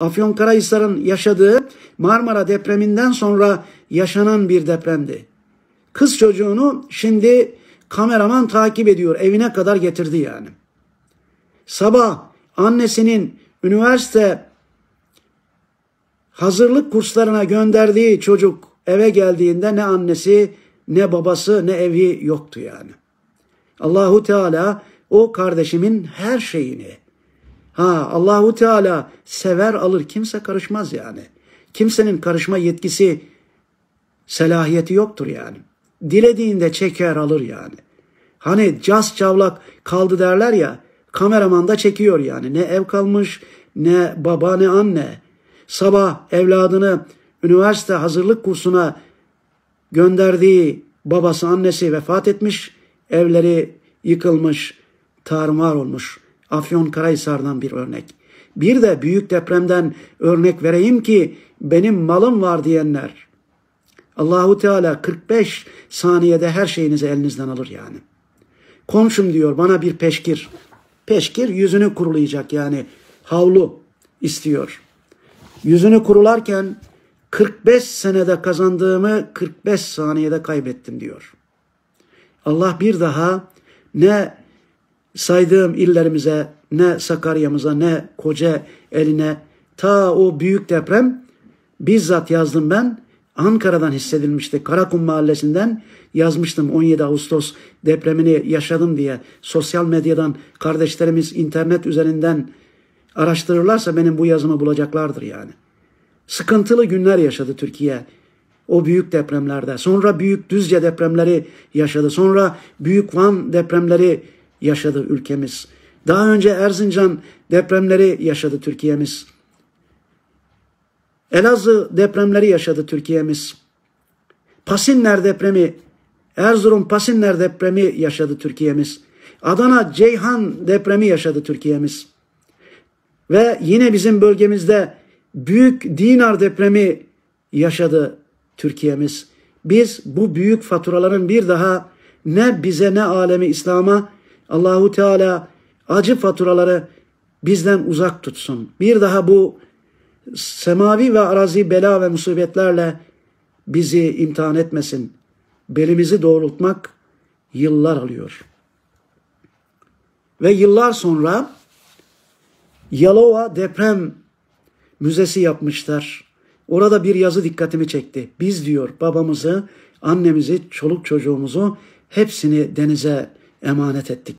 Afyonkarahisar'ın yaşadığı Marmara depreminden sonra yaşanan bir depremdi. Kız çocuğunu şimdi kameraman takip ediyor. Evine kadar getirdi yani. Sabah annesinin üniversite hazırlık kurslarına gönderdiği çocuk eve geldiğinde ne annesi ne babası ne evi yoktu yani. Allahu Teala o kardeşimin her şeyini ha Allahu Teala sever alır kimse karışmaz yani. Kimsenin karışma yetkisi selahiyeti yoktur yani. Dilediğinde çeker alır yani. Hani cas çavlak kaldı derler ya kameraman da çekiyor yani. Ne ev kalmış ne baba ne anne. Sabah evladını üniversite hazırlık kursuna gönderdiği babası annesi vefat etmiş. Evleri yıkılmış, tarumar olmuş. Afyon Karahisar'dan bir örnek. Bir de büyük depremden örnek vereyim ki benim malım var diyenler. Allahu Teala 45 saniyede her şeyinizi elinizden alır yani. Komşum diyor bana bir peşkir. Peşkir yüzünü kurulayacak yani havlu istiyor. Yüzünü kurularken 45 senede kazandığımı 45 saniyede kaybettim diyor. Allah bir daha ne saydığım illerimize, ne Sakarya'mıza, ne Koca eline ta o büyük deprem bizzat yazdım ben. Ankara'dan hissedilmişti. Karakum mahallesinden yazmıştım 17 Ağustos depremini yaşadım diye. Sosyal medyadan kardeşlerimiz internet üzerinden araştırırlarsa benim bu yazımı bulacaklardır yani. Sıkıntılı günler yaşadı Türkiye o büyük depremlerde. Sonra büyük Düzce depremleri yaşadı. Sonra büyük Van depremleri yaşadı ülkemiz. Daha önce Erzincan depremleri yaşadı Türkiye'miz. Elazığ depremleri yaşadı Türkiye'miz. Pasinler depremi, Erzurum Pasinler depremi yaşadı Türkiye'miz. Adana Ceyhan depremi yaşadı Türkiye'miz. Ve yine bizim bölgemizde büyük Dinar depremi yaşadı Türkiye'miz. Biz bu büyük faturaların bir daha ne bize ne alemi İslam'a Allahu Teala acı faturaları bizden uzak tutsun. Bir daha bu semavi ve arazi bela ve musibetlerle bizi imtihan etmesin. Belimizi doğrultmak yıllar alıyor. Ve yıllar sonra Yalova deprem müzesi yapmışlar. Orada bir yazı dikkatimi çekti. Biz diyor babamızı, annemizi, çoluk çocuğumuzu hepsini denize emanet ettik.